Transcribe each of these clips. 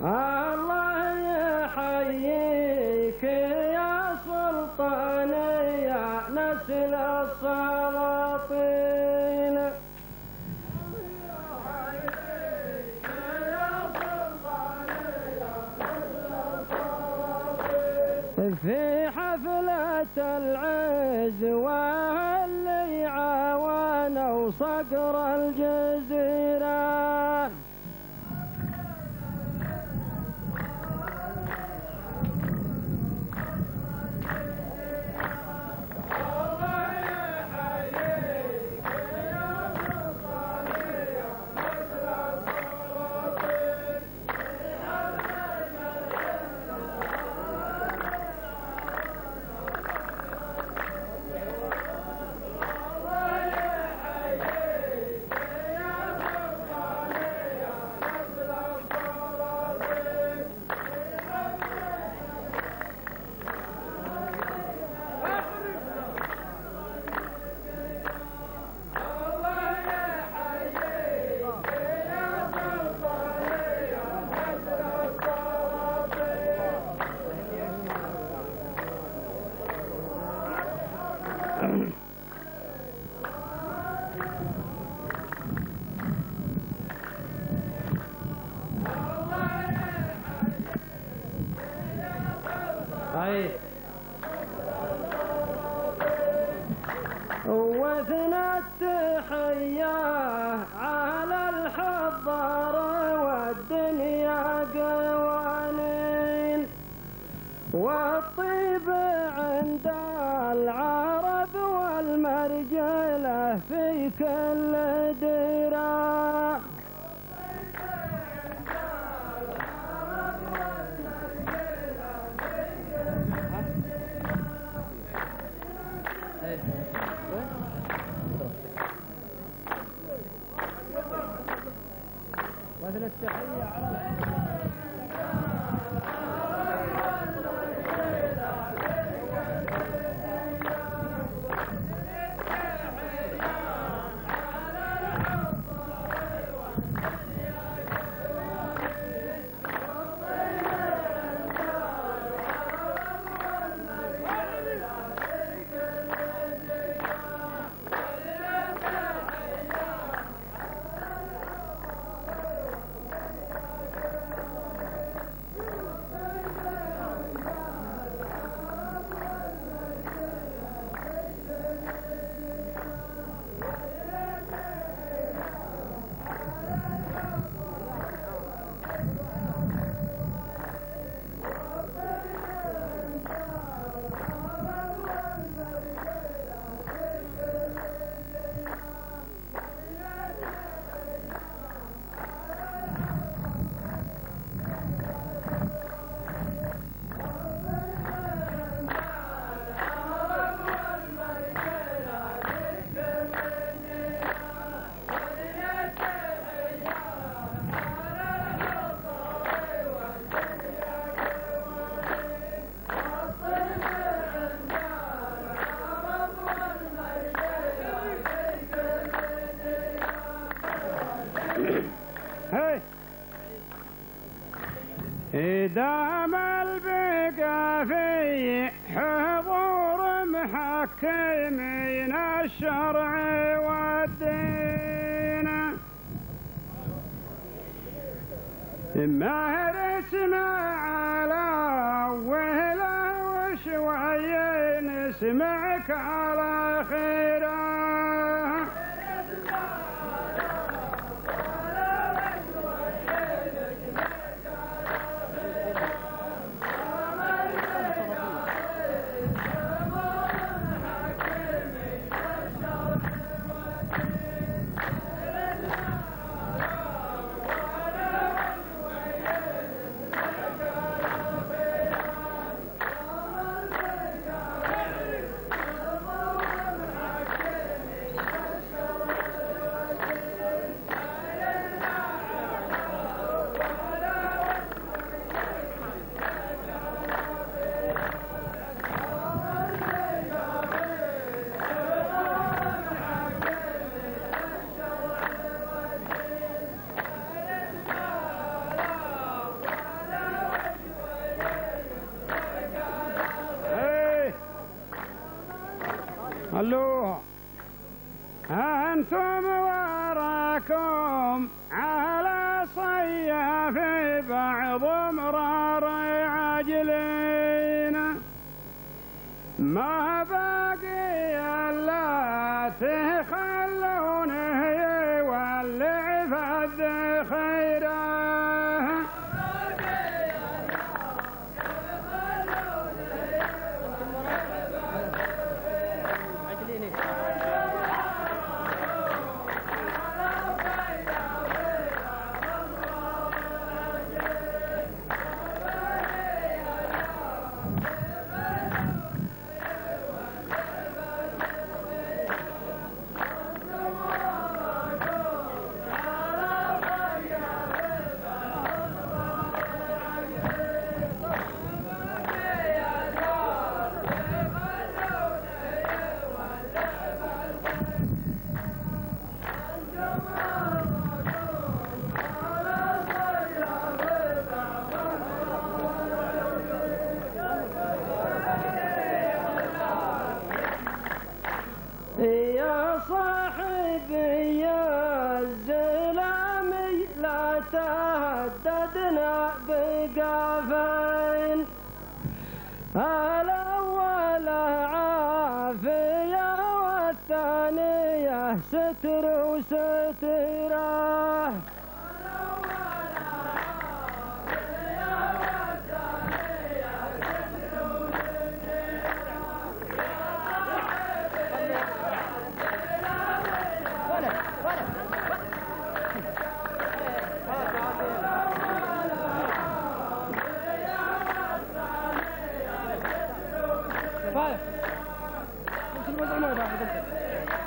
الله يحييك يا سلطان يا نسل السلاطين. في حفلة العز واللي عاونوا صقر الجزيرة التحية على الحضار والدنيا قوانين. والطيب عند العرب والمرجلة في كل ديره مثل التحية على In my خلوها أنتم وراكم.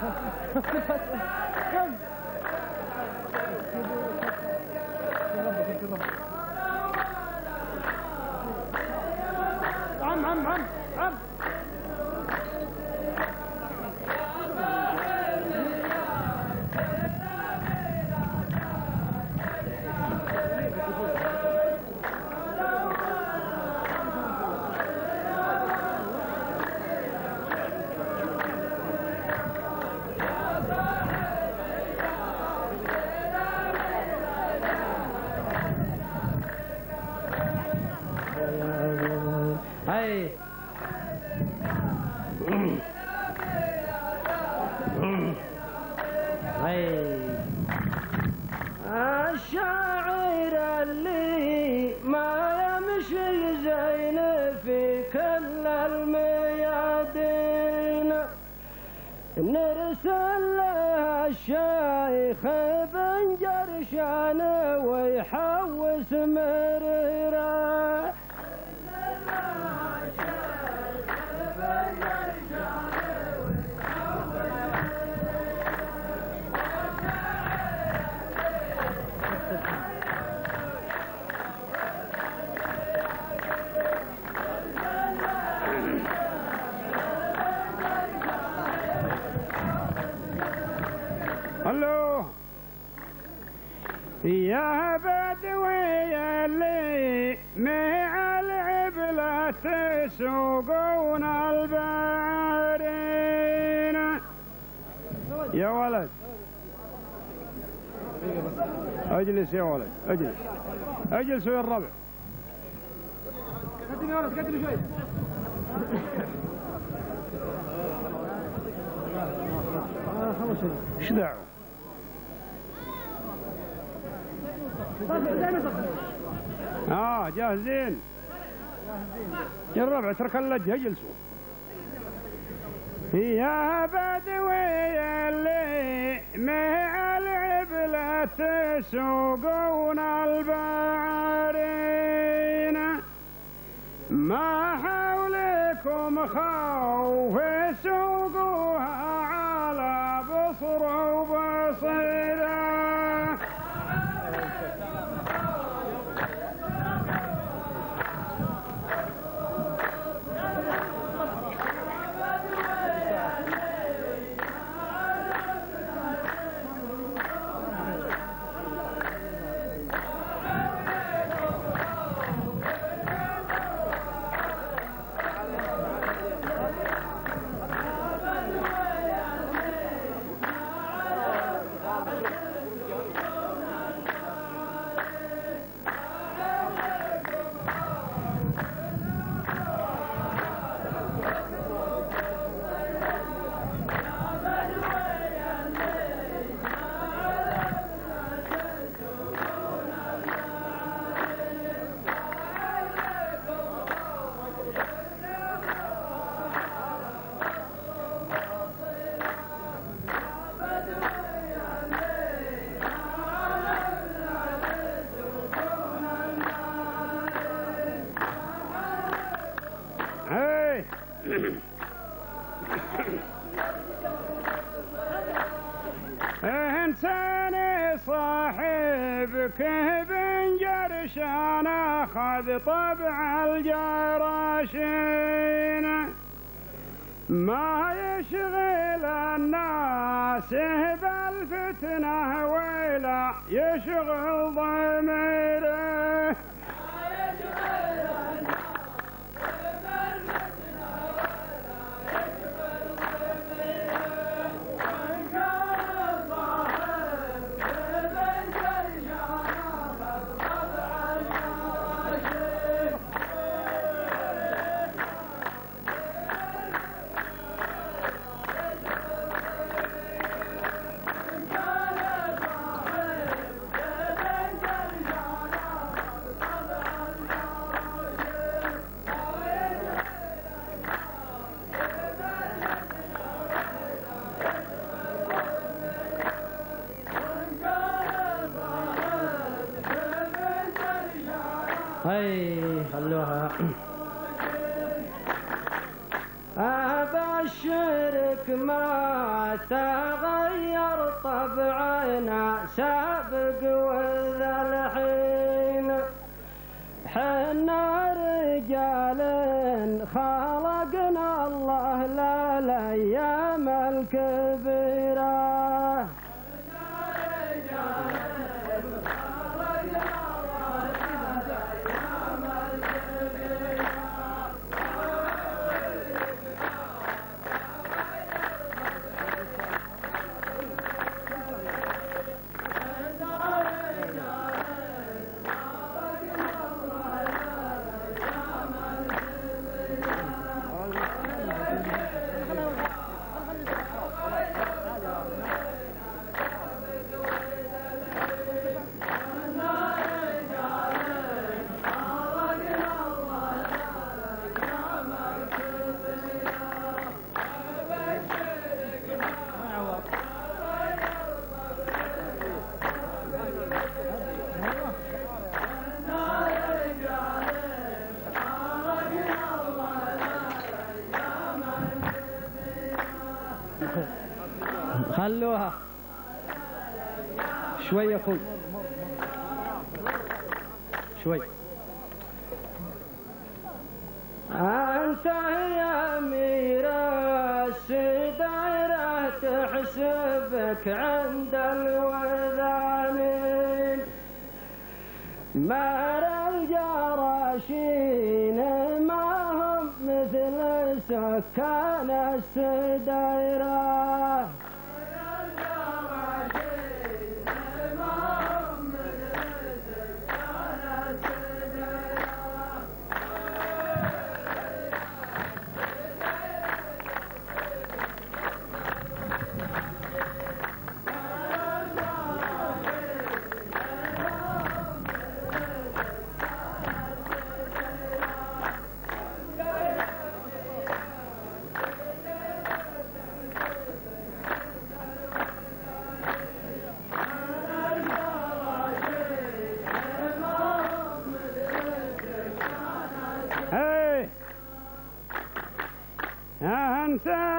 Come on. هاي الشاعر اللي ما يمشي زين في كل الميادين. نرسل له الشيخ بن جرشان ويحوس مريره تسوقون البعرين يا ولد. اجلس يا ولد. اجلس. اجلس ويا الربع. قدم يا ولد قدم شوي. إيش دعوة؟ آه جاهزين؟ الربع اترك اللجه اجلسوا يا بدوي اللي مع العبلة تسوقون البعرين ما حولكم خوف سوقوها على بصر وبصيره جرشان هاي خلوها أبشرك ما تغير طبعنا سابق وذا الحين. خلوها. شوي يا أخوي. شوي. أنت يا أمير السدايرة تحسبك عند الوذانين. مار الجراشين. سكان السدايره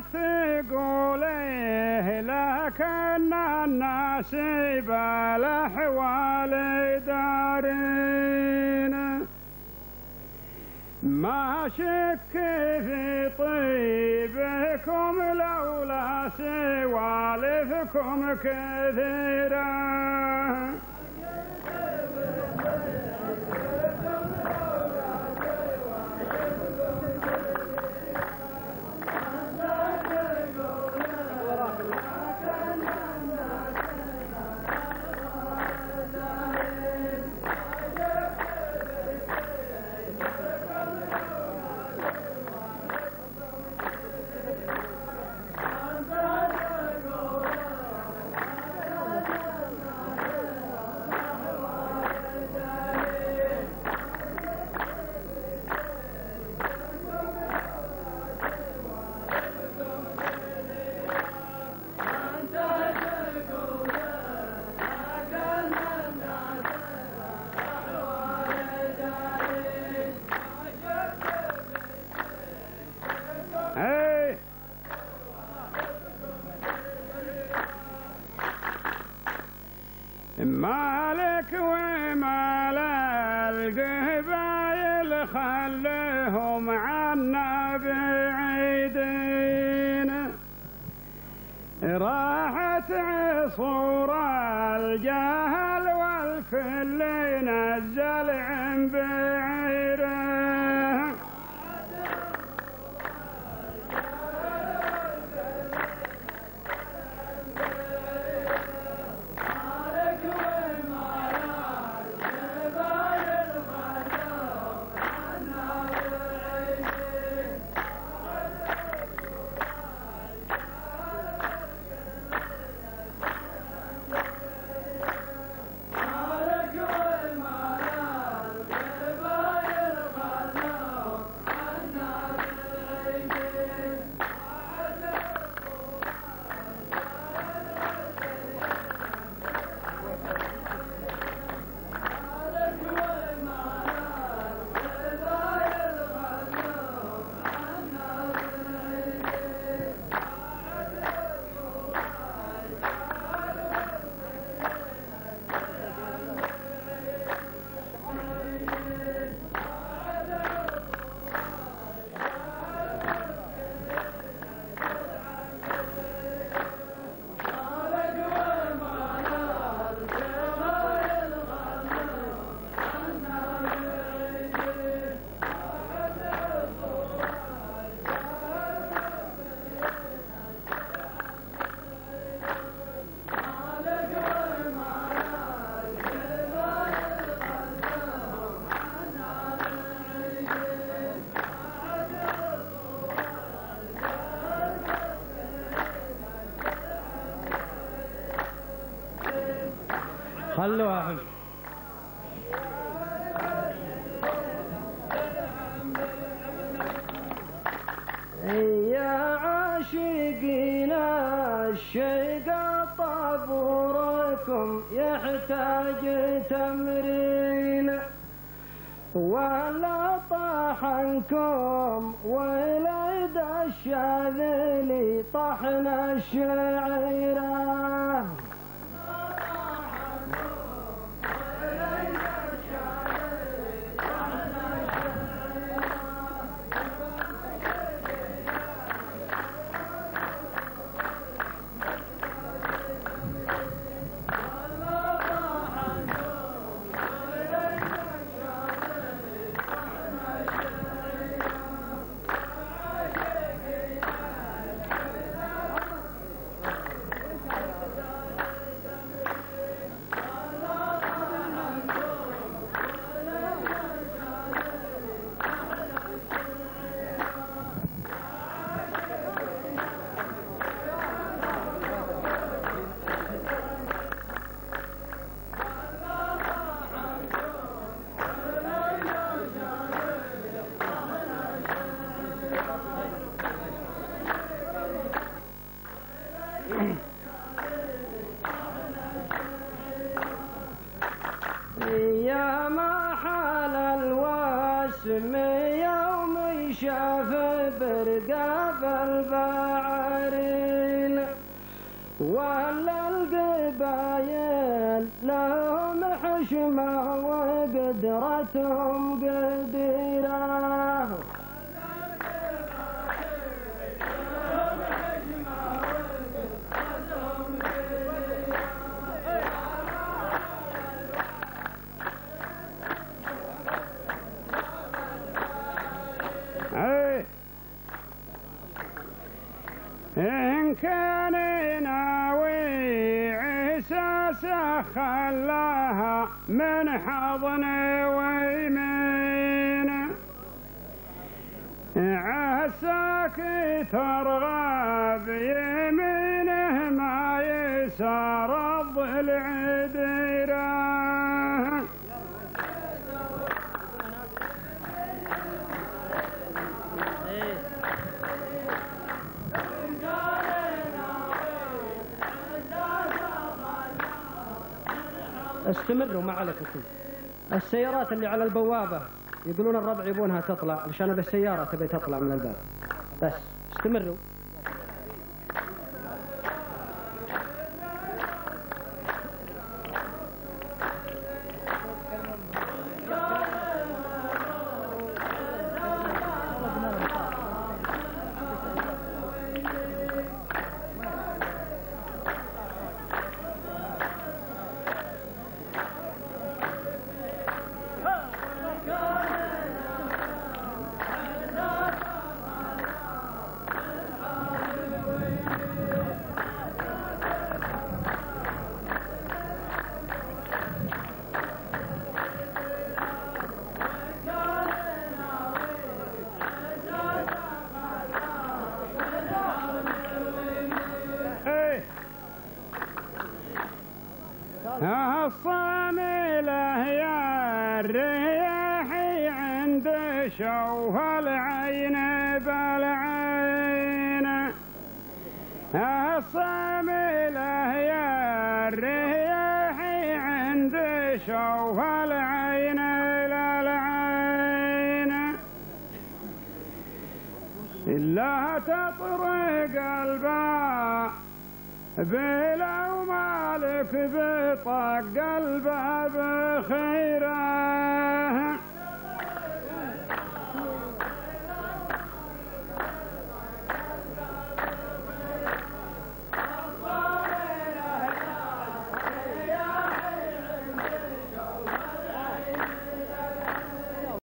أنت تقول إيه لكن الناس بالأحوال دارين ما شك في طيبكم لولا سوالفكم كثيرة الجهل والكل نزل عن بعيره خلوها حلو يا عاشقين الشيق طابوركم يحتاج تمرين. ولا طحنكم ولد الشاذلي طحن الشعيره لهم حشمة وقدرتهم قديرة إيه إن كان عيسى خلاها من حضن ويمين. عساك ترغب يمينه ما يسار الضلع ديره استمروا ما عليك شيء السيارات اللي على البوابة يقولون الربع يبونها تطلع عشان بالسيارة تبي تطلع من الباب. بس استمروا. الصميلة يا الرياح عند شوف العين للعين إلا تطرق الباب بلو مالك بطق الباب خيرا